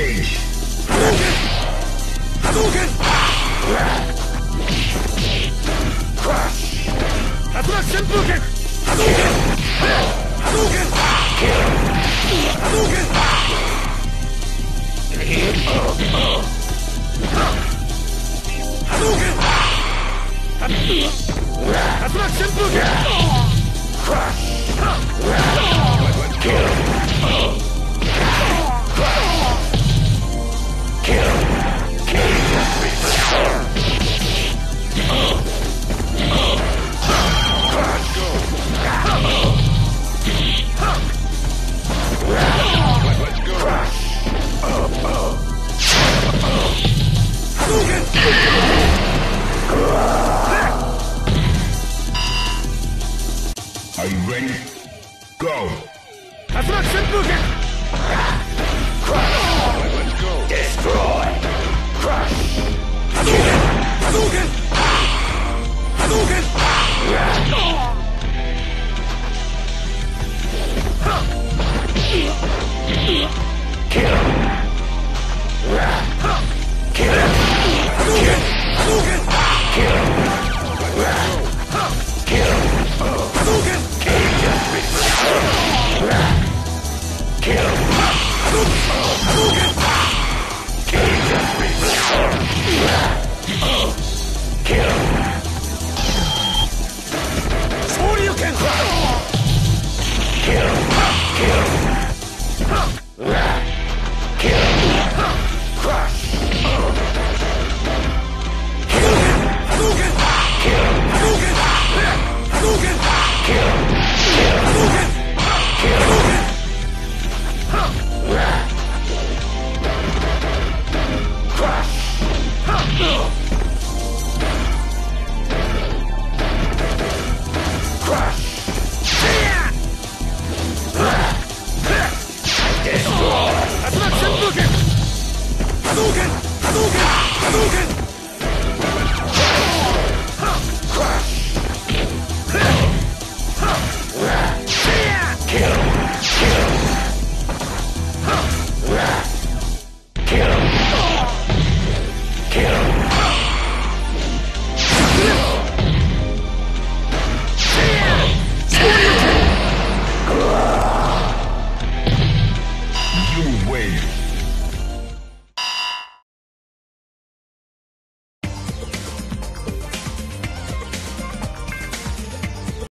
Engage! Hadouken! Hadouken! Crush! 竜巻旋風剣 Hadouken! Hadouken! Hadouken! Hadouken!竜巻旋風 Are you ready? Go! That's Tatsumaki Senpukyaku! Crush! Let's go! Destroy! Crush! Hadouken! Hadouken! Hadouken! Hadouken! 昇 Hadouken! Hadouken! Hadouken! Kill! Kill! Kill! Kill!